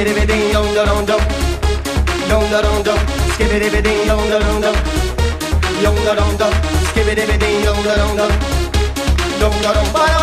Skibbity ding dong dong dong. Dong dong dong. Skibbity ding dong dong dong. Dong dong dong. Skibbity ding dong dong dong. Dong dong ba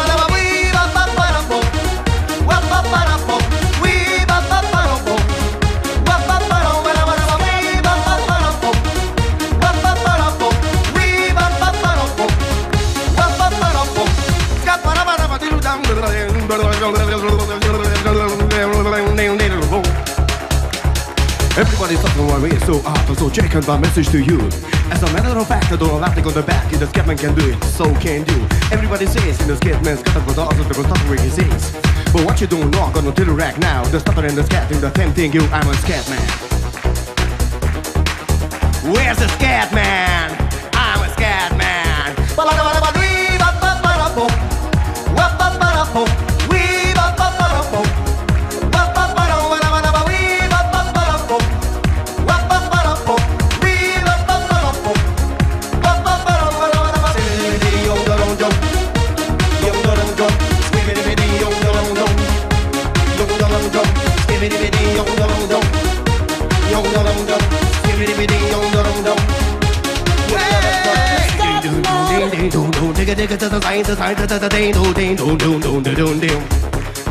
so check out my message to you. As a matter of fact, I don't to on the back, the Scatman can do it, so can you. Everybody says in the Scatman's got the odds of the stuttering he sings. But what you don't know, I'm gonna tell you right now. The stutter and the scat in the same thing, you, I'm a Scatman. Where's the Scatman?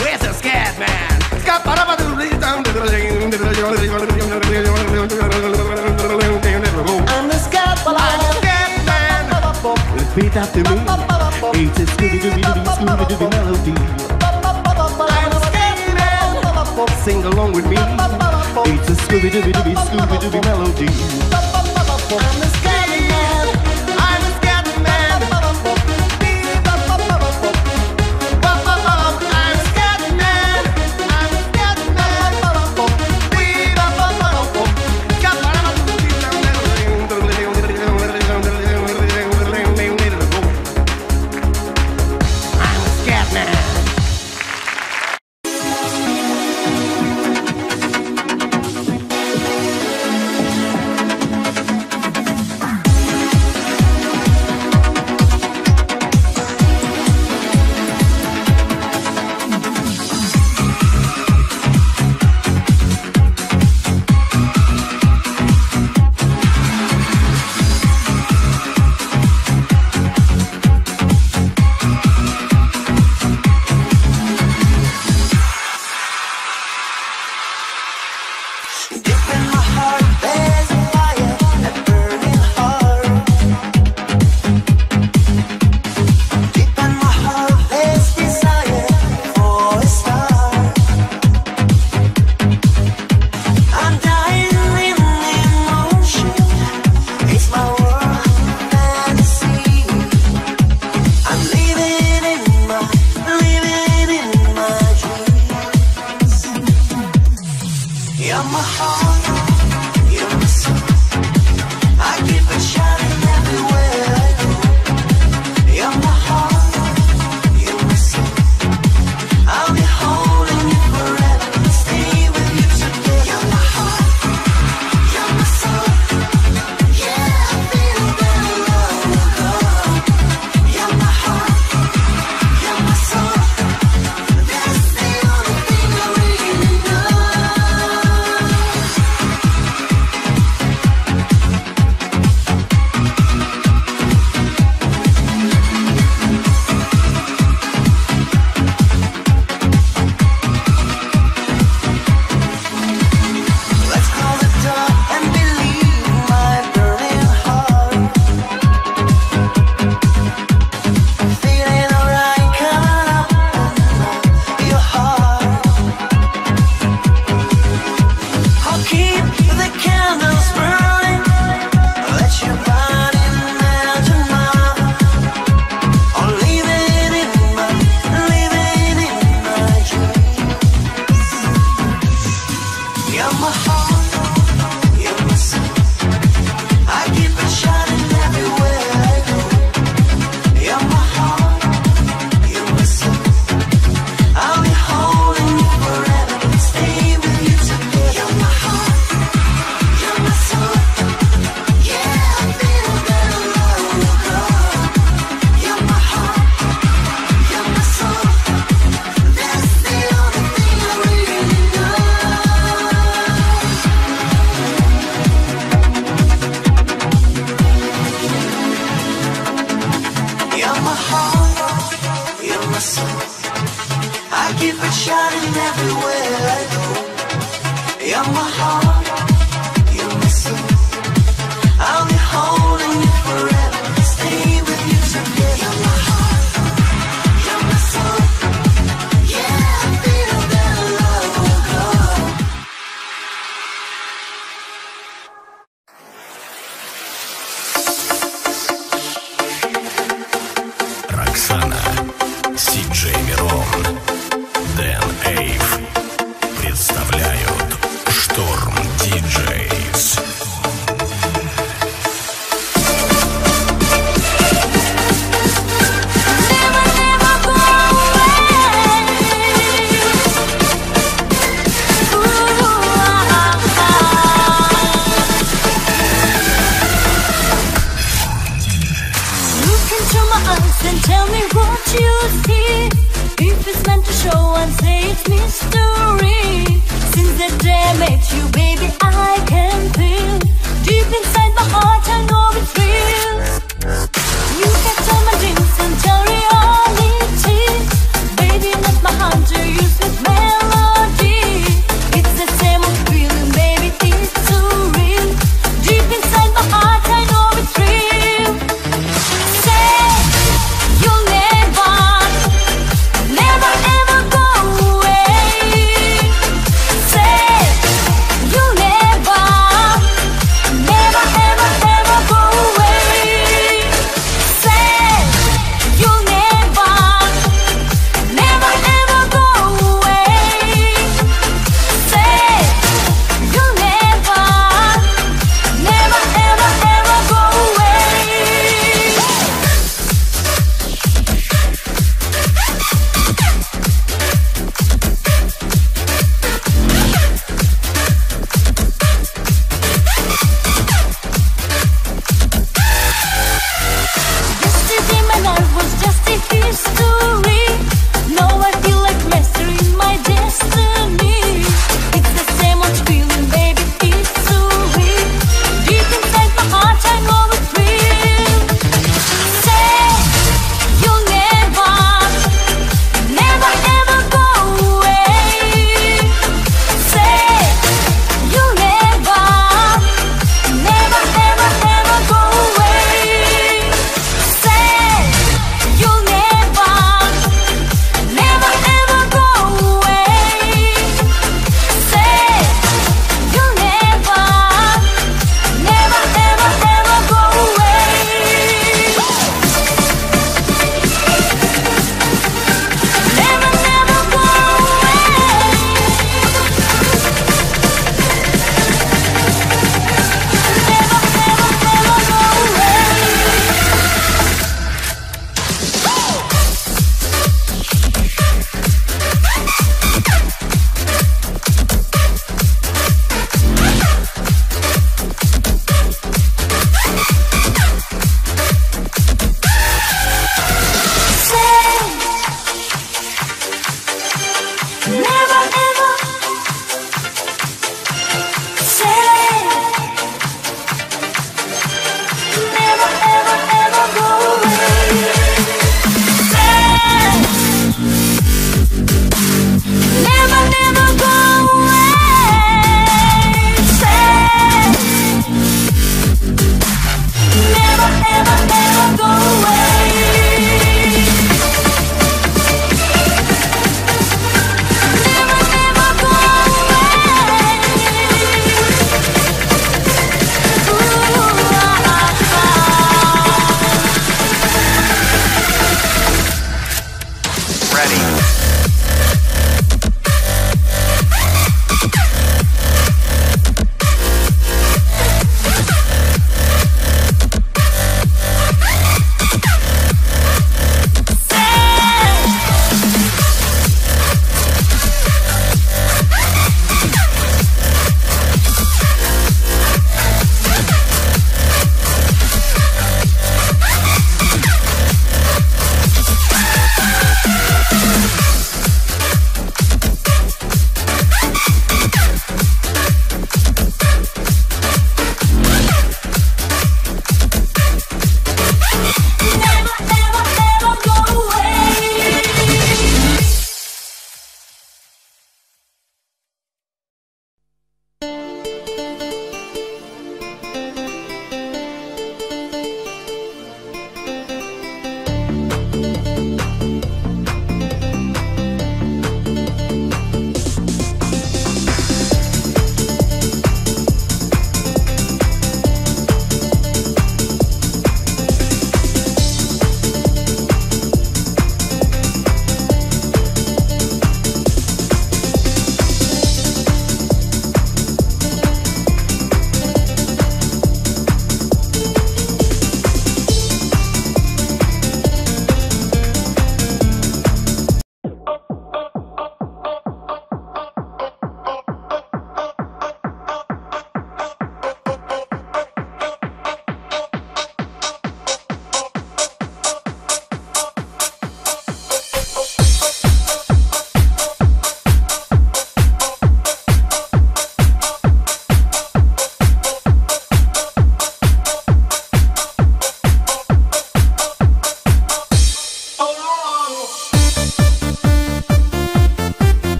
Where's the scat man? I'm the scat man. Repeat after me. It's a Scooby Dooby Dooby Scooby Dooby melody. I'm the scat man. Sing along with me. It's a Scooby Dooby Dooby Scooby Dooby melody. I'm the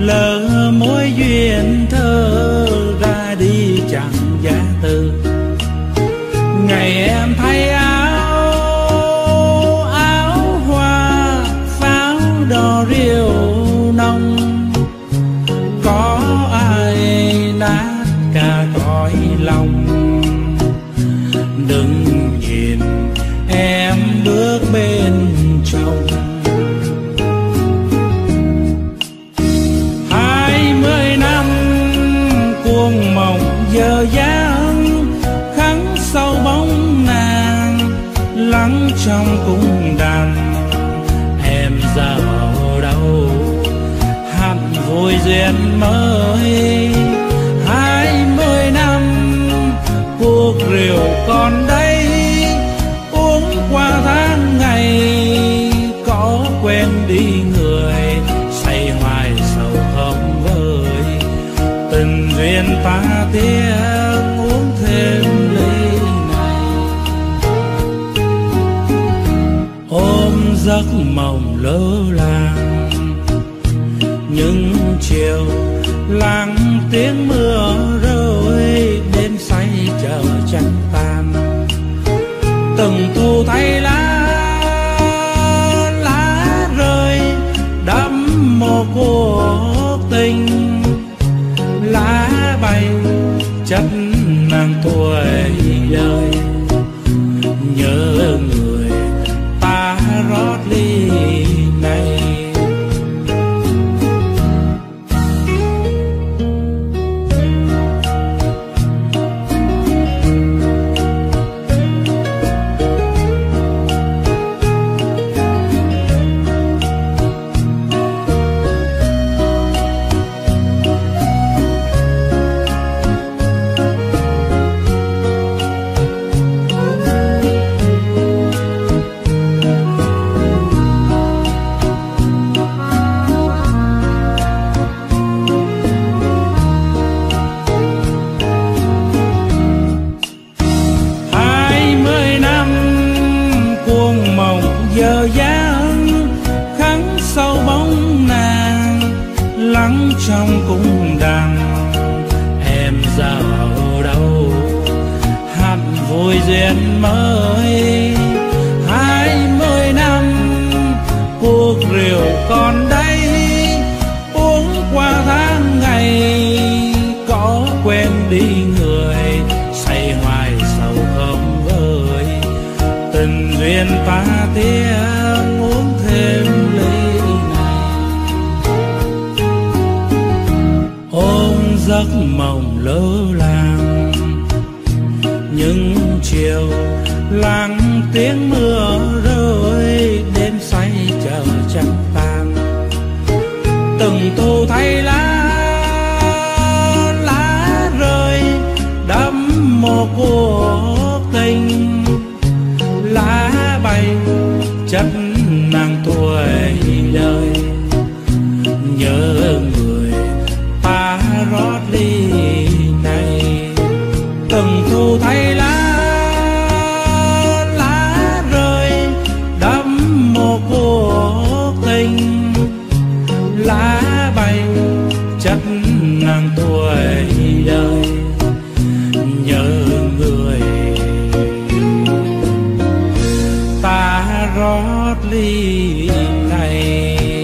lỡ mối duyên thơ ra đi chẳng giá từ ngày em my ly này.